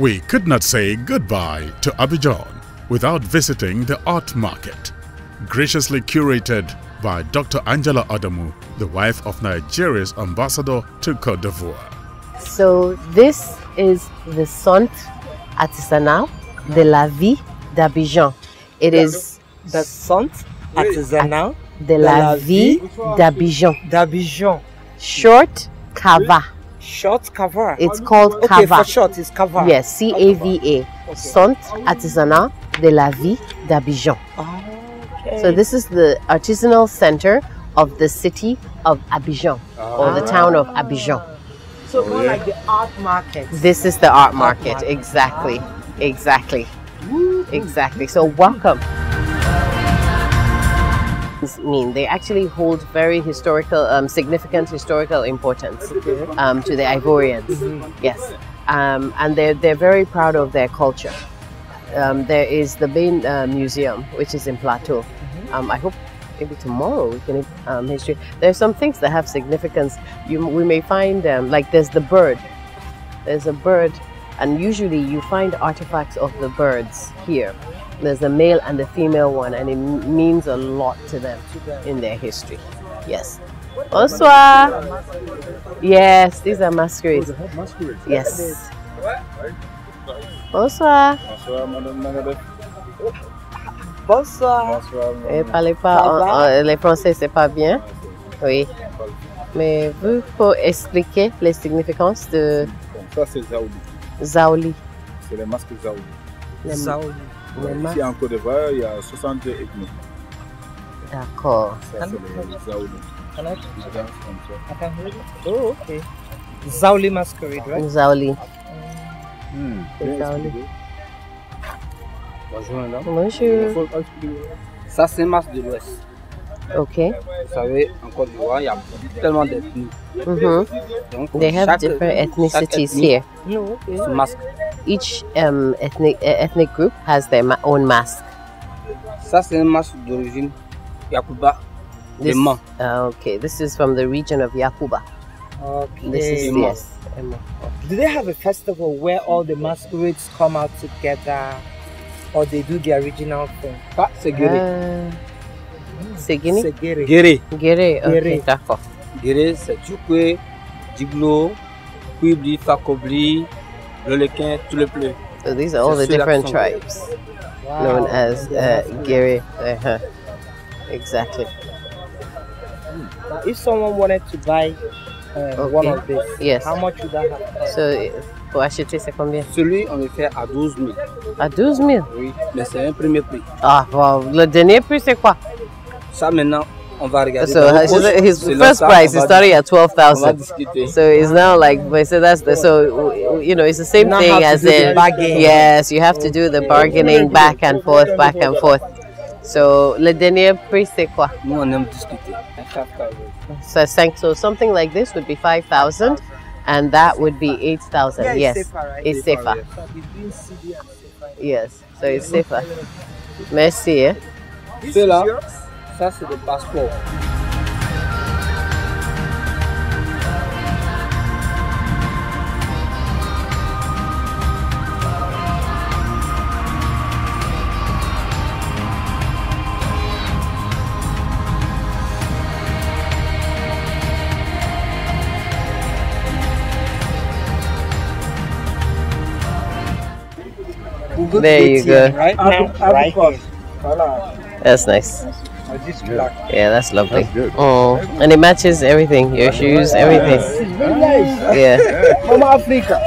We could not say goodbye to Abidjan without visiting the art market, graciously curated by Dr. Angela Adamu, the wife of Nigeria's ambassador to Cote d'Ivoire. So this is the Centre Artisanal de la Vie d'Abidjan. It is The Centre Artisanal de la Vie d'Abidjan. d'Abidjan. Short Cava. Short cover. It's called okay, Cava. for short, it's cover. Yes, C A V A. Centre Artisanal de la Vie d'Abidjan. Okay. So this is the artisanal center of the city of Abidjan or the ah. town of Abidjan. So more oh, like the art market. This is the art market. Exactly. Ah. Exactly. Exactly. So welcome. Mean, they actually hold very historical, um, significant historical importance um, to the Ivorians. Yes, um, and they're they're very proud of their culture. Um, there is the Bain uh, Museum, which is in Plateau. Um, I hope maybe tomorrow we can um, history. There's some things that have significance. You we may find um, like there's the bird. There's a bird, and usually you find artifacts of the birds here. There's the male and the female one, and it m- means a lot to them in their history. Yes. Bonsoir. Yes, these are masquerades. Yes. Bonsoir. Bonsoir, madame Nagadef. Bonsoir. Bonsoir, Et madame. parlez pas, Ça en- va? en- les français, c'est pas bien. Oui. Mais vous pouvez expliquer les significances de Bon, ça, c'est Zaouli. Zaoli. C'est les masques Zaouli. Les- Ici en Côte d'Ivoire, il y a 62 ethnies. D'accord. Ça, c'est les Zaouli. You. Oh, okay. Zauli masquerade, right? Hmm, Zaouli. Bonjour madame. Bonjour. Ça c'est Mars de l'Ouest. Ok. Vous savez, en Côte d'Ivoire, il y a tellement d'ethnies. Mhm. Donc, They have chaque- different chaque ethnicities ethnie here. No, okay. masque. Each um, ethnic uh, ethnic group has their ma- own mask. Ça c'est un masque d'origine Yakuba de This, uh, okay, this is from the region of Yakuba. Okay. This is Okay. yes. Emma. Do they have a festival where all the masquerades come out together or they do the original thing? Ça c'est Guéré. Uh, c'est Guinée? Segere. Guéré. Guéré, ok, Guéré. d'accord. Guéré, c'est Djoukoué, Diglo, Kwibli, Fakobli, Lolequin, tout le bleu. So these are all the different sont- tribes Wow. known as uh, masquerade. Guéré. Uh-huh. Exactly. Now, if someone wanted to buy uh, one Okay. of this, Yes. how much would that have? So uh, pour acheter c'est combien? Celui, on le fait à 12 000. À 12 000. Oui, mais c'est un premier prix. Ah, wow. le dernier prix c'est quoi? Ça maintenant, on va regarder. So his, C'est là, first price is starting at On va 12,000. So it's now like, but so that's the, so, you know, it's the same thing as in, yes, you have to do the bargaining back and forth, back and forth. So, le dernier prix c'est quoi? Nous, on aime discuter. So, so something like this would be 5,000 and that would be 8,000. Yeah, yes, CFA, right? it's CFA. So between CD and CFA. Yes, so it's CFA. Merci. Eh? This C'est is là. yours? Ça, c'est le passeport. We'll go to There the you go. Right now, right here. That's nice. Or this black. Yeah, that's lovely. That's. Oh, and it matches everything your shoes, everything. Yeah. Mama Africa.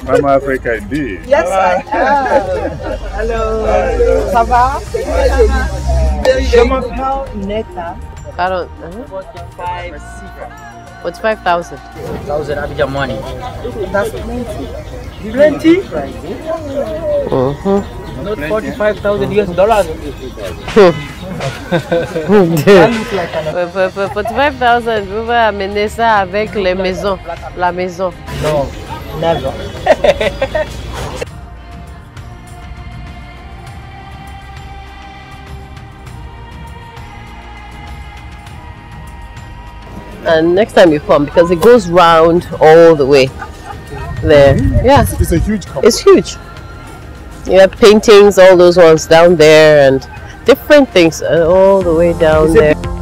Mama Africa indeed. Yes, I am. Hello. Ça va? Je m'appelle Neta. I don't. Uh-huh. What's 5,000? thousand Abidjan money. That's plenty. Plenty? Mm-hmm. Not forty-five thousand US dollars. Pour, pour, pour 5,000, vous pouvez amener ça avec les maisons. La maison. No, never. And next time you come, because it goes round all the way. there. Mm-hmm. Yeah, It's, it's a huge complex. it's huge. You have paintings, all those ones down there, and different things all the way down there.